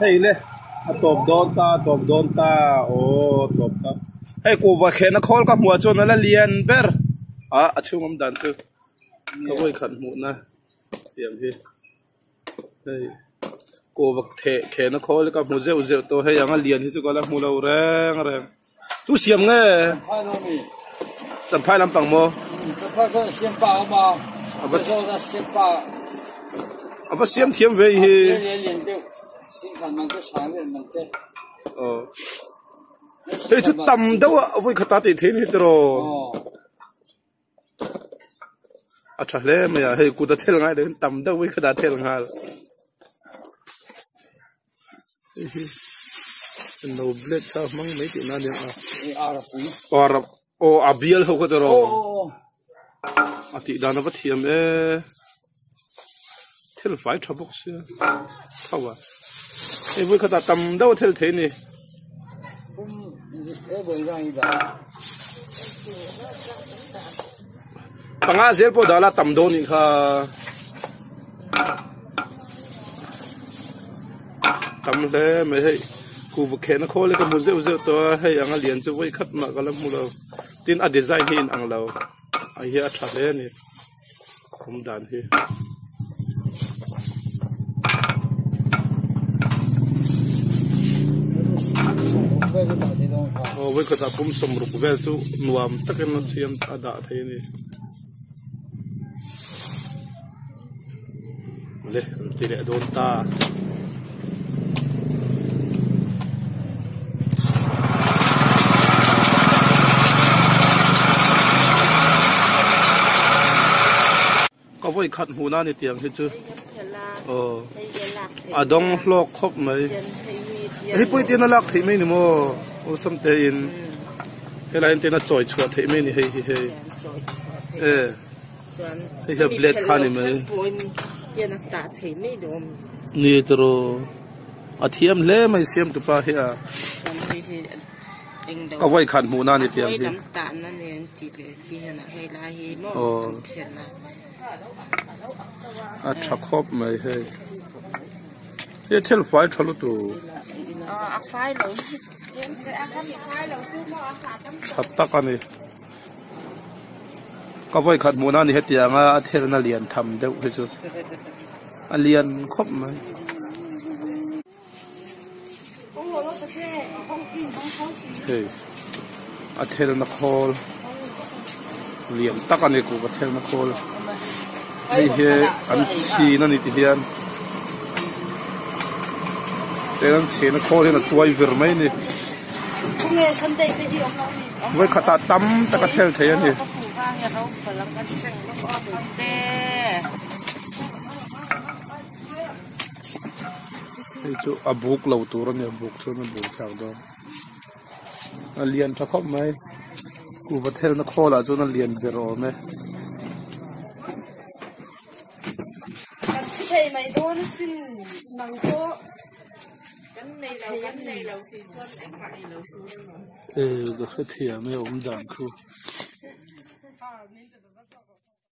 hey le top don ta top don ta oh top ta hey cô va khena khol ka mua chon la lian ber a achung am dan chu ka voi khan mu na tiam hi hey cô ku va the khena khol ka mu zeu zeu to hey anga lian hi gọi là mu lo rèn rèn. tu xiêm nghe. chẳng phải làm bằng mô chẳng phải có xiêm bao mà bây giờ là xiêm bao à bắt xiêm thiêm về thì ờ thế chút tầm đâu à vui khát tát thì thế này rồi à chả lẽ mày à hay cú ta thế ngay đấy tầm đâu vui khát tát thế ngay no blade ka mang mấy chuyện nào đấy à Arab Arab Abiel hậu cái rồi à thì đàn nó bắt hiểm thế là chả bốc xưa không à ê với khát tát tầm đâu theo thế này 哦，哎，晚上一来， bằng á dễ bộ đó là tầm đâu nhỉ kha tầm thế mày hay cụ vực khen nó khó lấy cái mùa rượu rượu to hay ăn liền cho với khách mà cái là mùa lâu tin à design hin ăn lâu ai here trả thế này không đàn hi tất cái nó xuyên à đã thế này le thì để đồn ta. Có với khát hù na thì tiếng hết chứ? Ờ. à đông lo khóc mấy hey pui tin lak thei mai ni mo o sam te in he la in te na choi chua thei mai ni hei hei hei eh hei the blade khan ni mai. tiền ta tạ thấy mấy đồ ni tro a thiam le mai siam tu pa he a có gì thì anh na ni tiang quay hi nó nên chỉ để chỉ là hay là hay là he à phai cái ăn phai rồi chứ ăn tạ tâm that tak ani ka wai khan mu na ni he tiang a thel na lian tham deuh he chu a lian khop mai hey a thel na khol lian tak ani ku ka thel na khol hei he an chi na ni ti hian te an chi na khol hian a tuai vir mai ni đây vai khata tam ta có phụ vang nhà đâu phải làm cái sừng nó có được tê. Hei chu a buk lo tur ani a buk chu na buk chang do a lian tha khop mai ku va thel na khol a chu na lian vir o me thầy mày đôn xin nắng có cái này là cái này là thì xuân anh phải